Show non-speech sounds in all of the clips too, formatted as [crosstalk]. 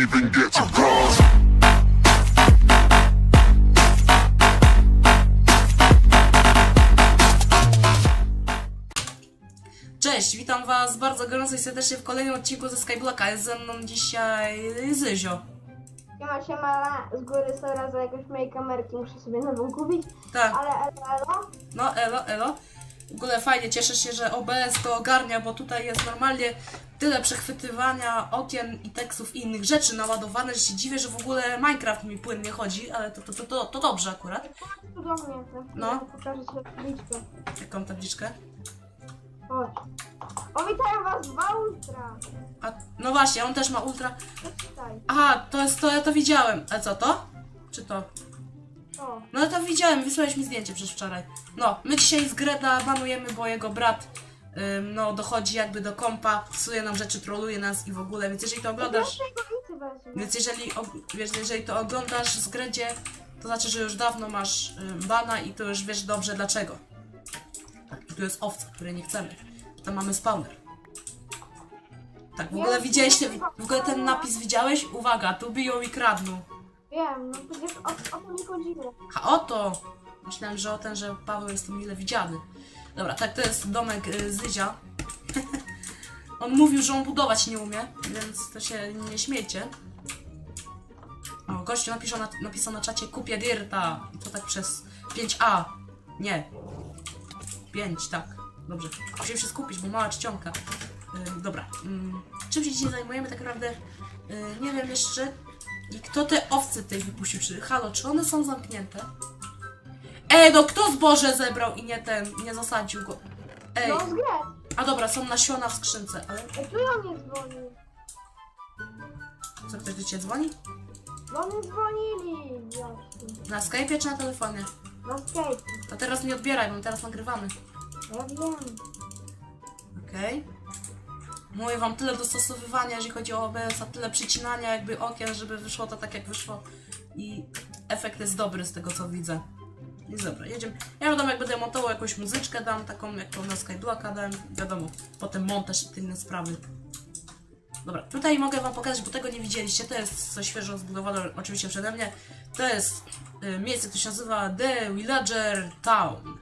even get to cross. Cześć, witam was bardzo gorąco i serdecznie w kolejnym odcinku ze Skyblocka. Jest ze mną dzisiaj Zyzio. Siema, siema, z góry sorry za jakieś mojej kamerki, muszę sobie nową kupić, Tak, ale elo, elo, no elo, elo. W ogóle fajnie, cieszę się, że OBS to ogarnia, bo tutaj jest normalnie tyle przechwytywania okien i tekstów i innych rzeczy naładowane, że się dziwię, że w ogóle Minecraft mi płynnie chodzi, ale to, to, to, to, to dobrze akurat. No. pokażę ci tabliczkę, Jaką tabliczkę? chodź. O, witają was dwa ultra, A, no właśnie, on też ma ultra... przeczytaj, Aha, to jest to, ja to widziałem. A co to? Czy to? No to widziałem, wysłałeś mi zdjęcie przez wczoraj. No, my dzisiaj z Greta banujemy, bo jego brat ym, no, dochodzi jakby do kompa, psuje nam rzeczy, troluje nas i w ogóle, więc jeżeli to oglądasz, wezmę. więc jeżeli, og- wiesz, jeżeli to oglądasz z Gredzie, to znaczy, że już dawno masz ym, bana i to już wiesz dobrze dlaczego. Tak, i tu jest owca, której nie chcemy. Tam mamy spawner. Tak, w ogóle widziałeś, w ogóle ten napis widziałeś? Uwaga, tu biją i kradną. Wiem, no przecież o, o to mi chodziło. A oto! Myślałem, że o ten, że Paweł jest tu mile widziany. Dobra, tak, to jest domek y, Zyzia. [laughs] on mówił, że on budować nie umie, więc to się nie śmiejcie. O, gościu napisał na, napisał na czacie kupię Dirta. I to tak przez 5A. Nie. 5, tak. Dobrze. Musimy się skupić, bo mała czcionka. Y, dobra. Mm, czym się dzisiaj zajmujemy tak naprawdę? Y, nie wiem jeszcze. I kto te owce tej wypuścił? Czy, halo, czy one są zamknięte? Ej, no kto zboże zebrał i nie ten, nie zasadził go? Ej, No, grę. a dobra, są nasiona w skrzynce, ale tu ją nie dzwonił. co, ktoś do ciebie dzwoni? No nie dzwonili, właśnie. Na Skype'ie czy na telefonie? Na Skype. To teraz nie odbieraj, bo teraz nagrywamy. Ja wiem. Okej. Mówię wam tyle dostosowywania, jeżeli chodzi o OBS, a tyle przycinania jakby okien, żeby wyszło to tak jak wyszło. I efekt jest dobry z tego co widzę. Jest dobra, jedziemy. Ja wiadomo, jak będę montował jakąś muzyczkę, dam taką, jak to na Skyblocka dałem, wiadomo, potem montaż i inne sprawy. Dobra, tutaj mogę wam pokazać, bo tego nie widzieliście, to jest coś świeżo zbudowane oczywiście przede mnie. To jest y, miejsce, które się nazywa The Villager Town.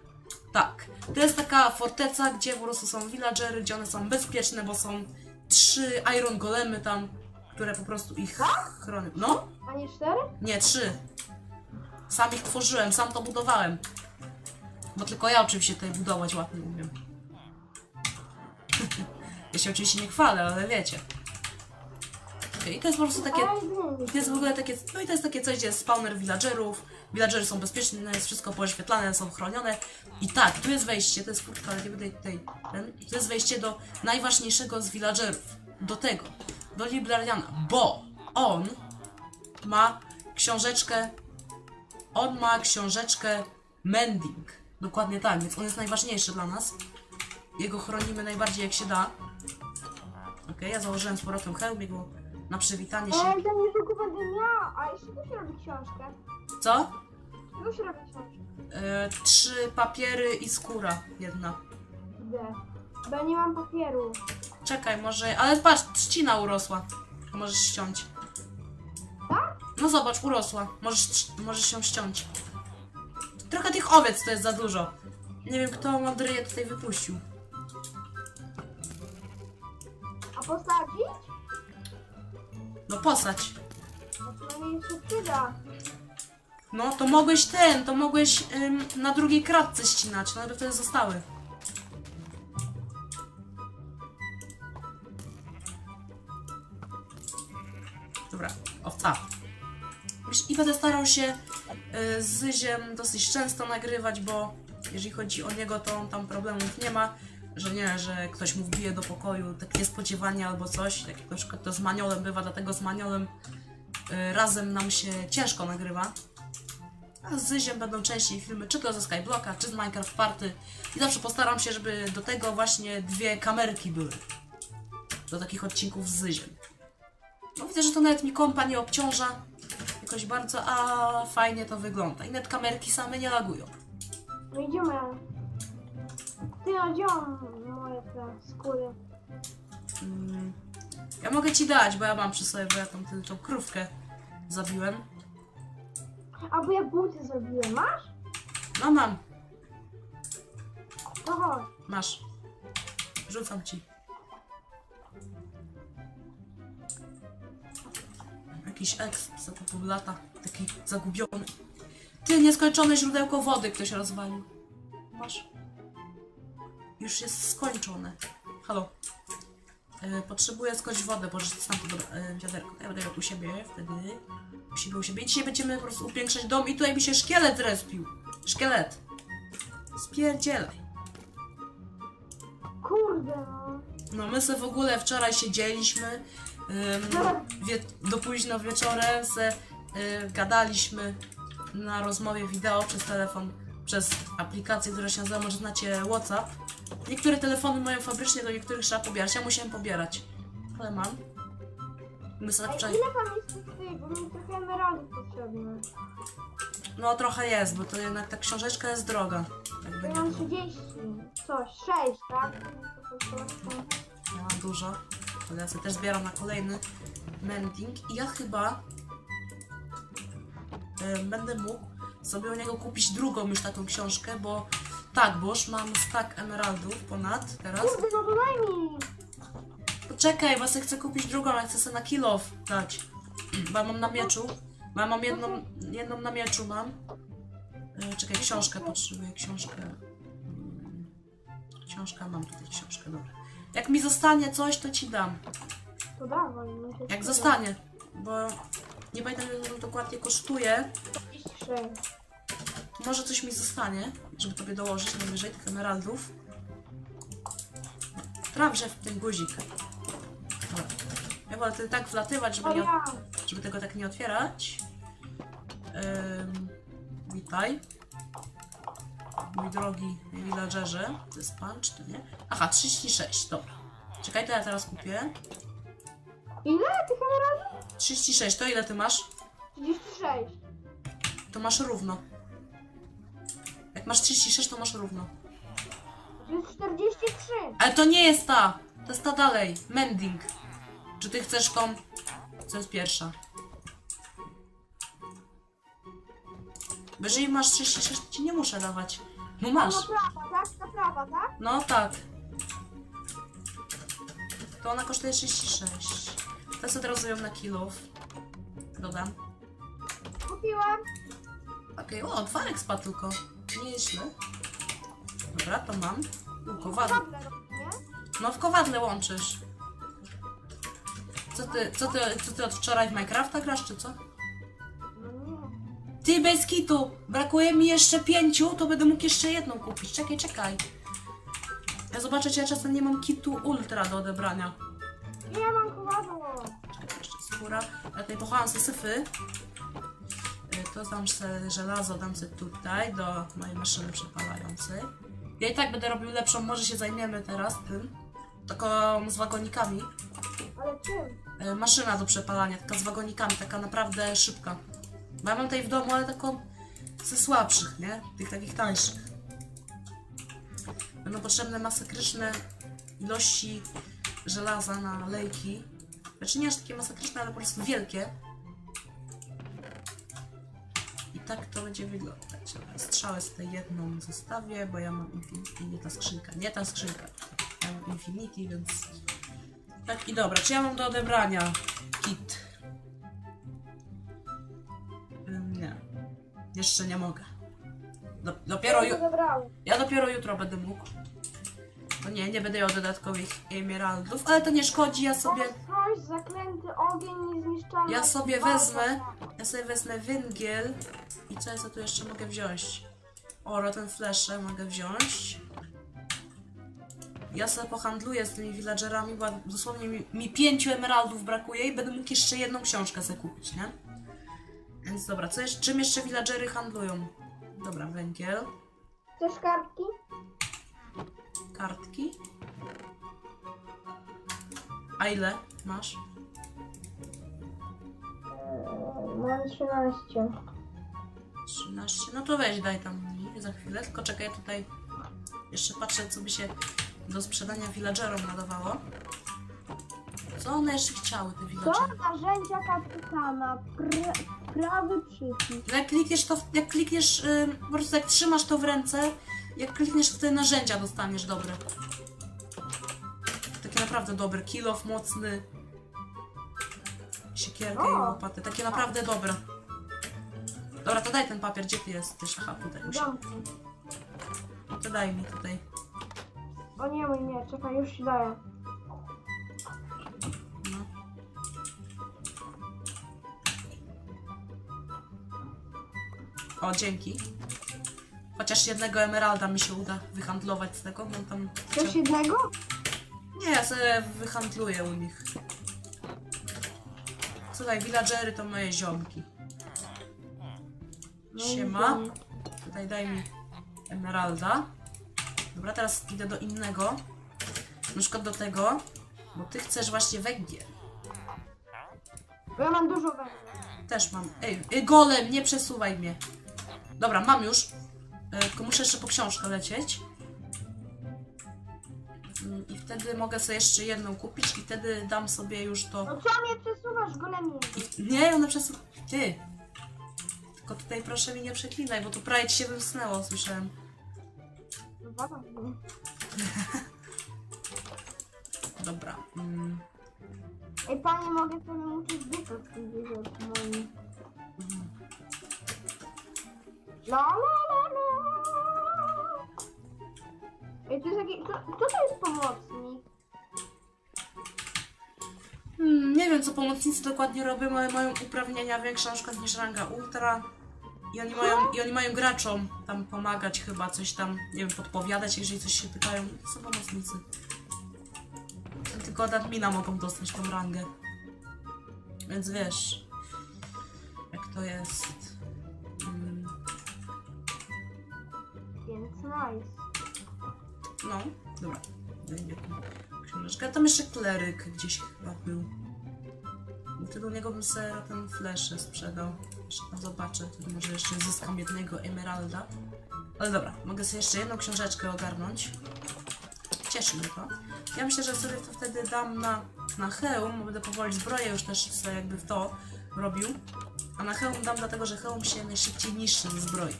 Tak, to jest taka forteca, gdzie po prostu są villagery, gdzie one są bezpieczne, bo są trzy iron golemy tam, które po prostu ich chronią. No? A nie cztery? Nie, trzy. Sam ich tworzyłem, sam to budowałem. Bo tylko ja oczywiście tutaj budować ładnie umiem. [laughs] ja się oczywiście nie chwalę, ale wiecie. Okej, I to jest po prostu takie... To jest w ogóle takie, no i to jest takie coś, gdzie jest spawner villagerów, villagery są bezpieczne, jest wszystko poświetlane, są chronione. I tak, tu jest wejście, to jest furtka, ale nie będę tutaj, ten, to jest wejście do najważniejszego z villagerów, do tego, do Librariana, bo on ma książeczkę, on ma książeczkę Mending, dokładnie tak, więc on jest najważniejszy dla nas. Jego chronimy najbardziej jak się da. Okej, ja założyłem z powrotem hełm, jego na przywitanie się. Ej, ten niedługo będę miał. A jeszcze tu się robi książkę. Co? Tu się robi książkę. E, trzy papiery i skóra jedna. Idę. Bo ja nie mam papieru. Czekaj, może. Ale patrz, trzcina urosła. Możesz ściąć. Tak? No zobacz, urosła. Możesz, możesz się ściąć. Trochę tych owiec to jest za dużo. Nie wiem, kto mądry je tutaj wypuścił. A posadzić? No się przyda. No, to mogłeś ten, to mogłeś ym, na drugiej kratce ścinać, no ale wtedy zostały. Dobra, owca. I będę starał się y, z Zyziem dosyć często nagrywać, bo jeżeli chodzi o niego, to on tam problemów nie ma. Że nie, że ktoś mu wbije do pokoju, tak niespodziewanie albo coś. Tak jak na przykład to z Maniolem bywa, dlatego z Maniolem y, razem nam się ciężko nagrywa. A z Zyziem będą częściej filmy, czy to ze Skyblocka, czy z Minecraft Party. I zawsze postaram się, żeby do tego właśnie dwie kamerki były. Do takich odcinków z Zyziem. No widzę, że to nawet mi kompa nie obciąża jakoś bardzo, a fajnie to wygląda. I nawet kamerki same nie lagują. Idziemy. Ty, a gdzie mam moje te skóry? Mm, Ja mogę ci dać, bo ja mam przy sobie, bo ja tam tę- tą krówkę zabiłem. A bo ja buty zrobiłem. Masz? No mam, To chodź. masz. Rzucam ci. Jakiś eks za to pół lata, taki zagubiony. Ty, nieskończone źródełko wody ktoś rozwalił. Masz? Już jest skończone. Halo. E, potrzebuję skądś wodę, bo tam to dobra, e, wiaderko. Ja będę u siebie wtedy. U siebie, u siebie. I dzisiaj będziemy po prostu upiększać dom i tutaj mi się szkielet respił. Szkielet. Spierdzielaj. Kurde no. No my se w ogóle wczoraj siedzieliśmy wie, do późno wieczorem se y, gadaliśmy na rozmowie wideo przez telefon, przez aplikację, która się nazywa, może znacie WhatsApp. Niektóre telefony mają fabrycznie, do niektórych trzeba pobierać. Ja musiałem pobierać, ale mam. My sobie Ej, ile tam jest tych tych, bo mi trochę emeraldów potrzebne. No trochę jest, bo to jednak ta książeczka jest droga. Tak Ja będzie mam było. 30. Coś, 6, tak? Ja mam dużo. Ale ja sobie też zbieram na kolejny mending i ja chyba e, będę mógł sobie u niego kupić drugą już taką książkę, bo tak, bo już mam stack emeraldów ponad teraz. Kurde, no to daj mi. Poczekaj, sobie chcę kupić drugą, ja chcę sobie na kill off dać. [clears throat] Bo mam na mieczu. Bo mam jedną, jedną na mieczu mam. E, czekaj, książkę potrzebuję, książkę. Mm, Książka, mam tutaj książkę, dobra. Jak mi zostanie coś, to ci dam. To dawaj. no Jak zostanie, bo nie pamiętam ile to dokładnie kosztuje. 36. Może coś mi zostanie, żeby tobie dołożyć najwyżej tych emeraldów. Sprawdzę w ten guzik. Dobra. Ja wolę to tak wlatywać, żeby, nie, żeby tego tak nie otwierać. Witaj. Mój drogi villagerze. To jest pan, czy to nie? Aha, 36, dobra. Czekaj, to ja teraz kupię. Ile tych emeraldów? 36, to ile ty masz? 36. To masz równo. Jak masz 36, to masz równo. To jest 43. Ale to nie jest ta! To jest ta dalej. Mending. Czy ty chcesz tą... Co jest pierwsza? Bo jeżeli masz 36, to ci nie muszę dawać. No masz. no prawa, tak? Ta prawa, tak? No tak. To ona kosztuje 36. Teraz od razu ją na kilów. Dodam. Kupiłam. Okej, o, dwa expa tylko. Nieźle. Dobra, to mam. U, kowadło. No w kowadle łączysz. Co ty, co ty, co ty od wczoraj w Minecrafta grasz, czy co? Ty bez kitu! Brakuje mi jeszcze pięciu, to będę mógł jeszcze jedną kupić. Czekaj, czekaj. Ja zobaczę, czy ja czasem nie mam kitu ultra do odebrania. Ja mam kowadło. Czekaj, jeszcze skóra. Ja tutaj pochowam sobie syfy. To dam sobie żelazo, dam sobie tutaj do mojej maszyny przepalającej. Ja i tak będę robił lepszą, może się zajmiemy teraz tym. Taką z wagonikami. Ale czym? E, maszyna do przepalania, taka z wagonikami, taka naprawdę szybka. Bo ja mam tutaj w domu, ale taką ze słabszych, nie? Tych takich tańszych. Będą potrzebne masakryczne ilości żelaza na lejki. Znaczy nie aż takie masakryczne, ale po prostu wielkie. Tak to będzie wyglądać. Strzałę z tej jedną zostawię, bo ja mam Infinity, nie ta skrzynka, nie ta skrzynka. Ja mam Infinity, więc tak i dobra, czy ja mam do odebrania kit? Nie. Jeszcze nie mogę. Do, dopiero ju, Ja dopiero jutro będę mógł. To nie, nie będę miał dodatkowych emeraldów, ale to nie szkodzi, ja sobie, Coś, zaklęty ogień, niezniszczalny. ja sobie wezmę, ja sobie wezmę węgiel i co ja tu jeszcze mogę wziąć? Oro, ten flesze mogę wziąć. Ja sobie pohandluję z tymi villagerami, bo dosłownie mi, mi pięciu emeraldów brakuje i będę mógł jeszcze jedną książkę sobie kupić, nie? Więc dobra, co jeszcze, czym jeszcze villagery handlują? Dobra, węgiel, Chcesz kartki? kartki. A ile masz? Mam 13. 13. No to weź, daj tam za chwilę. Tylko czekaj, ja tutaj jeszcze patrzę, co by się do sprzedania villagerom nadawało. Co one jeszcze chciały, te Co? villagery? Narzędzia kapitana. Pr prawy przycisk. Jak klikniesz to, w- jak klikniesz, ym, po prostu jak trzymasz to w ręce, jak klikniesz to te narzędzia dostaniesz dobre. Takie naprawdę dobre. Kilof mocny. Siekierkę i O. łopatę. Takie naprawdę dobre. Dobra, to daj ten papier. Gdzie ty jesteś? Aha, tutaj W domku. To daj mi tutaj. O nie, mój nie, czekaj, już ci daję. No. O, dzięki. Chociaż jednego emeralda mi się uda wyhandlować z tego, bo tam... Coś jednego? Nie, ja sobie wyhandluję u nich. Słuchaj, villagery to moje ziomki. No Siema. wiem. Tutaj daj mi emeralda. Dobra, teraz idę do innego. Na przykład do tego, bo ty chcesz właśnie węgiel. Bo ja mam dużo węgla. Też mam. Ej, ej, golem, nie przesuwaj mnie. Dobra, mam już. E, tylko muszę jeszcze po książkę lecieć. Mm, I wtedy mogę sobie jeszcze jedną kupić i wtedy dam sobie już to... No co mnie golemie? Nie, one przesu... Ty! Tylko tutaj proszę mi nie przeklinaj, bo tu prawie ci się wymsnęło, słyszałem. No. [laughs] Dobra. Mm. Ej, panie, mogę sobie uczyć dupę w tym wieżowcu moim. La la la la. Ej, to jest. Kto, kto to jest pomocnik? Wiem, co pomocnicy dokładnie robią, ale mają uprawnienia większe na przykład niż ranga ultra. I oni mają, i oni mają graczom tam pomagać chyba, coś tam, nie wiem, podpowiadać, jeżeli coś się pytają. To są pomocnicy. Tylko od admina mogą dostać tą rangę. Więc wiesz, jak to jest. Mm, Więc nice. no, dobra. Daj mi jakąś książeczkę. A tam jeszcze kleryk gdzieś chyba był. U niego bym sobie ten flesze sprzedał. Zobaczę, może jeszcze zyskam jednego emeralda. Ale dobra, mogę sobie jeszcze jedną książeczkę ogarnąć. Cieszy mnie to. Ja myślę, że sobie to wtedy dam na, na hełm, bo będę powoli zbroję już też sobie jakby w to robił. A na hełm dam dlatego, że hełm się najszybciej niszczy ze zbroi.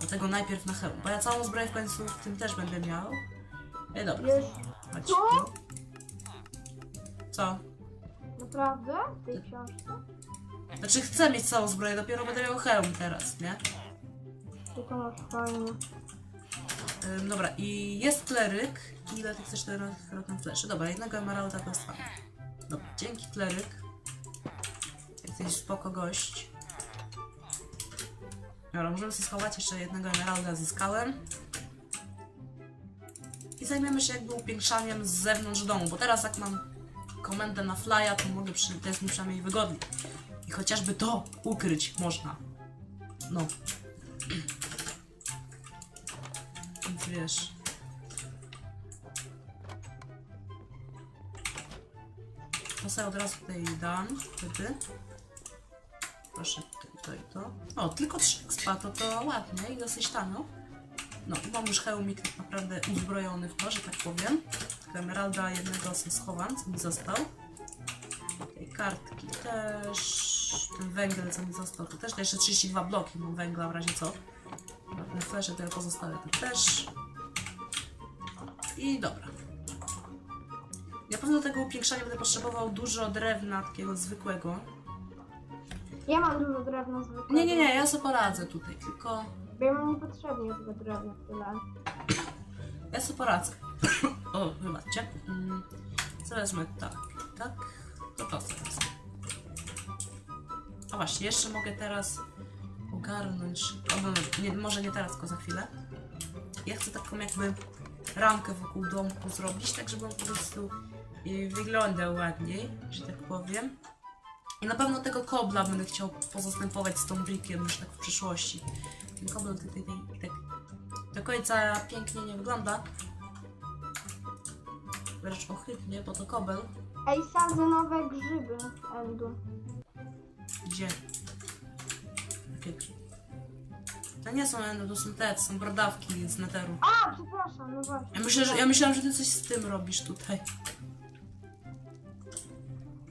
Dlatego najpierw na hełm, bo ja całą zbroję w końcu w tym też będę miał. Ej, dobra. Chodź. Co? No. Co? Naprawdę? W tej książce? Znaczy chcę mieć całą zbroję, dopiero będę miał hełm teraz, nie? Ty to masz fajnie. Ym, dobra, i jest kleryk. Ile ty chcesz ten fleszy? Dobra, jednego emeralda dostanę. Dobra, dzięki kleryk. Jesteś spoko gość. Dobra, możemy sobie schować, jeszcze jednego emeralda zyskałem. I zajmiemy się jakby upiększaniem z zewnątrz domu, bo teraz jak mam komendę na flya, to mogę przy, to jest mi przynajmniej wygodnie. I chociażby to ukryć można. No. Wiesz. To sobie od razu tutaj dam, wtedy. Proszę, to i to. O, tylko 3 expa, to to ładnie i dosyć tanio. No i mam już hełmik tak naprawdę uzbrojony w to, że tak powiem. Emeralda jednego sobie schowam, co mi został. Tej kartki też. Ten węgiel, co mi został, to też. Jeszcze 32 bloki mam węgla w razie co. Ten flesze to ja pozostawię to też. I dobra. Na pewno do tego upiększania będę potrzebował dużo drewna, takiego zwykłego. Ja mam dużo drewna zwykłego. Nie, nie, nie, ja sobie poradzę tutaj, tylko Bo ja mam niepotrzebnie tego drewna tyle. ja sobie poradzę. O, wybaczcie. Mm, wezmę? Tak, tak. To to wezmę. A właśnie, jeszcze mogę teraz ogarnąć. No, nie, może nie teraz, tylko za chwilę. Ja chcę taką jakby ramkę wokół domku zrobić, tak żeby on po prostu y, wyglądał ładniej, że tak powiem. I na pewno tego kobla będę chciał pozastępować z tą brickiem już tak w przyszłości. Ten kobel tutaj tak do końca pięknie nie wygląda. Wręcz ohydnie, bo to kobel. Ej, sadzę nowe grzyby endu. Gdzie? Jakie? To nie są endo, to są te, to są brodawki z neteru. A, przepraszam, no właśnie. Ja, myślę, że, ja myślałam, że ty coś z tym robisz tutaj.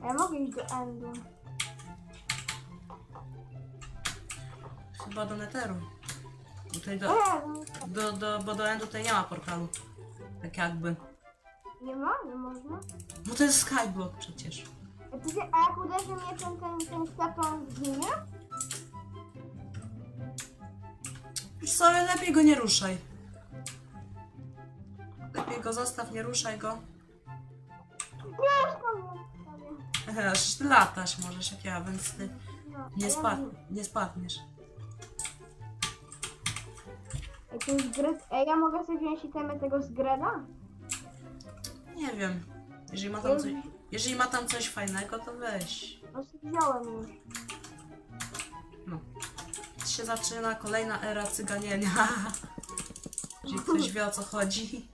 Ja mogę iść do endu. Chyba do Netheru. Tutaj do, Jezu, do, do, bo do Endu tutaj nie ma portalu. Tak jakby. Nie ma? Nie można? No to jest Skyblock przecież. A, ty, a jak uderzy mnie ten, ten, sklep, on zginie? Wiesz co, ale lepiej go nie ruszaj. Lepiej go zostaw, nie ruszaj go. Nie, już koniec. Aż ty latasz możesz jak ja, więc ty No, nie, spad nie spadniesz. Ej, to jest gred... Ej, ja mogę sobie wziąć itemy tego z greda? Nie wiem. Jeżeli ma tam coś, jeżeli ma tam coś fajnego, to weź. No wziąłem już. No. Się zaczyna kolejna era cyganienia. [laughs] Jeżeli ktoś wie o co chodzi.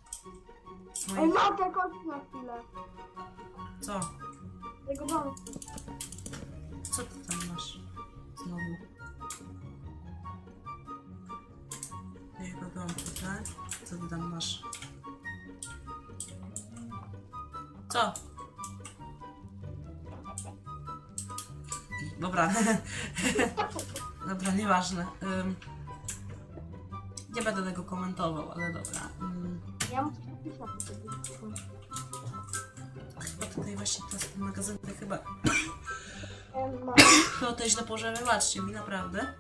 Ej, Moim... Matek, chodź na chwilę. Co? Tego domu. Co ty tam masz? Znowu. Jego domku, tak? Co ty tam masz? Co? Dobra. [laughs] dobra, nieważne. Ym, nie będę tego komentował, ale dobra. Ja muszę napisać. chyba tutaj właśnie to jest ten magazyn, to chyba... Em, no. To to źle wybaczcie mi, naprawdę.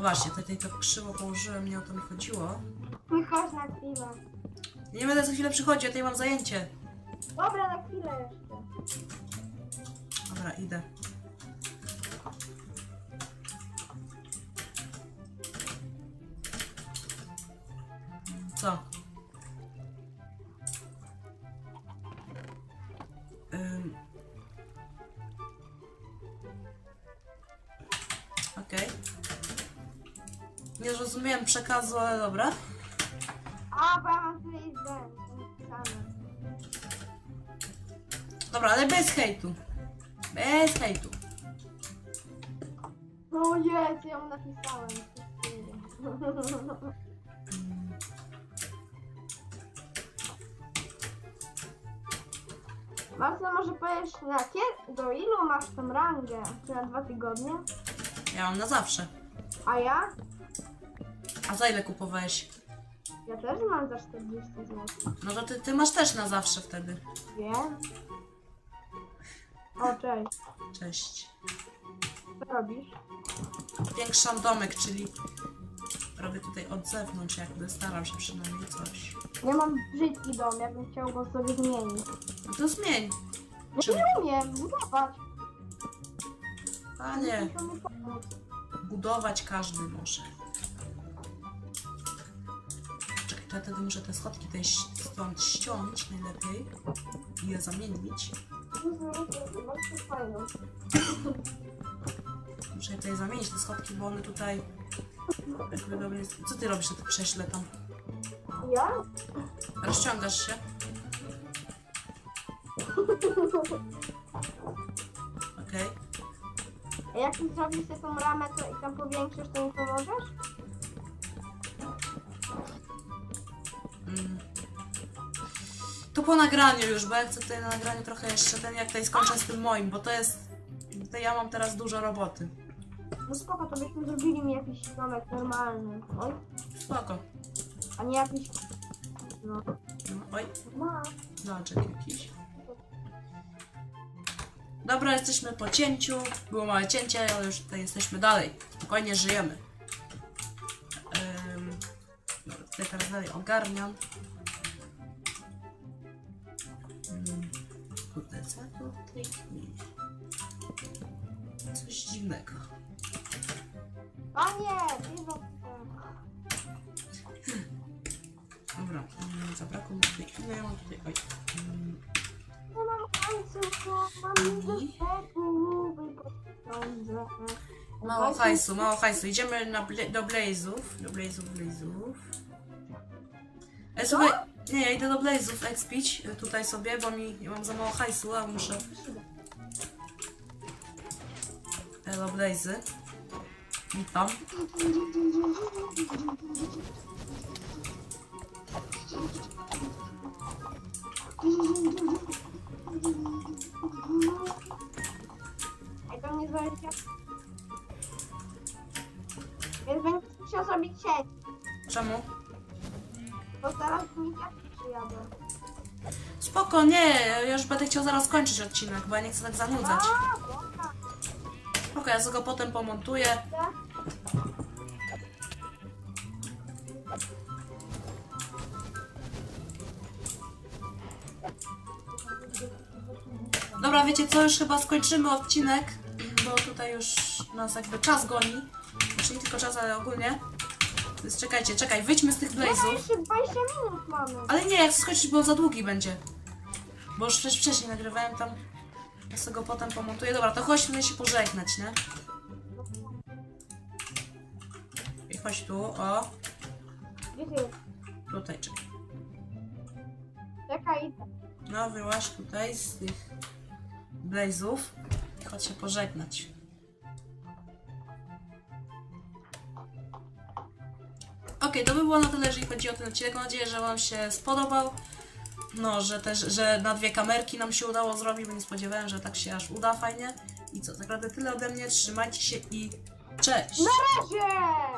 Właśnie, tutaj to krzywo położyłem, nie o to mi chodziło. Chodź na chwilę. Nie będę co chwilę przychodził, ja tutaj mam zajęcie. Dobra, na chwilę jeszcze. Dobra, idę. Nie zrozumiałem przekazu, ale dobra. A, bo ja mam tutaj zdanie. napisane. Dobra, ale bez hejtu. Bez hejtu. No jest, ja mu napisałem. [laughs] Marcel, może powiesz na kiedy, do ilu masz tą rangę? Czy na dwa tygodnie? Ja mam na zawsze. A ja? A za ile kupowałeś? Ja też mam za 40 zł. No to ty, ty masz też na zawsze wtedy. Wiem. O, cześć. Cześć. Co robisz? Większam domek, czyli robię tutaj od zewnątrz jakby, staram się przynajmniej coś. Ja mam brzydki dom, ja bym chciał go sobie zmienić. No to zmień. No Czym? nie umiem budować. Panie, Muszę mi pomóc. budować każdy może. To wtedy muszę te schodki ś- stąd ściąć najlepiej i je zamienić. Muszę je tutaj zamienić te schodki, bo one tutaj jakby do mnie... Co ty robisz na tym krześle tam? Ja? Rozciągasz się? Okej. A jak ty zrobisz tą ramę to i tam powiększysz, to mi pomożesz? To po nagraniu już, bo ja chcę tutaj na nagraniu trochę jeszcze ten, jak tutaj skończę z tym moim, bo to jest... To ja mam teraz dużo roboty. No spoko, to byśmy zrobili mi jakiś domek normalny. Oj, Spoko. a nie jakiś... No. No, oj, Ma. znaczek jakiś. Dobra, jesteśmy po cięciu. Było małe cięcie, ale już tutaj jesteśmy dalej. Spokojnie żyjemy. Ym, dobra, tutaj teraz dalej ogarniam. Coś dziwnego. Panie, piwo. Dobra, ym, zabrakło mi tutaj. No ja mam tutaj. Oj. Ym, Nie mam mam nie do sklepu, pieniądze. Mało hajsu, mało hajsu. Idziemy na ble, do Blazów. Do Blazów, Blazów. E, słuchaj, nie, ja idę do Blazów expić tutaj sobie, bo mi ja mam za mało hajsu, a muszę. Hello Blazy. Witam. Ej, to mnie zależy. Więc będę musiał zrobić sieć, Czemu? Bo zaraz mi dziadki przyjadą. Spoko, nie, ja już będę chciał zaraz kończyć odcinek, bo ja nie chcę tak zanudzać. A, dobra. Spoko, ja go potem pomontuję. Tak? Dobra, wiecie co, już chyba skończymy odcinek, bo tutaj już nas jakby czas goni. Znaczy nie tylko czas, ale ogólnie. Więc czekajcie, czekaj, wyjdźmy z tych blazów. jeszcze 20 minut mamy. Ale nie, ja chcę skończyć, bo za długi będzie. Bo już przecież wcześniej nagrywałem tam. Ja sobie go potem pomontuję. Dobra, to chodź tutaj się pożegnać, nie? I chodź tu, o. Gdzie ty jest? Tutaj, czekaj. Czekaj. No, wyłaź tutaj z tych blazów. I chodź się pożegnać. To by było na tyle, jeżeli chodzi o ten odcinek. Mam nadzieję, że Wam się spodobał. No, że też, że na dwie kamerki nam się udało zrobić, bo nie spodziewałem, że tak się aż uda fajnie. I co, tak naprawdę tyle ode mnie. Trzymajcie się i cześć! Na razie!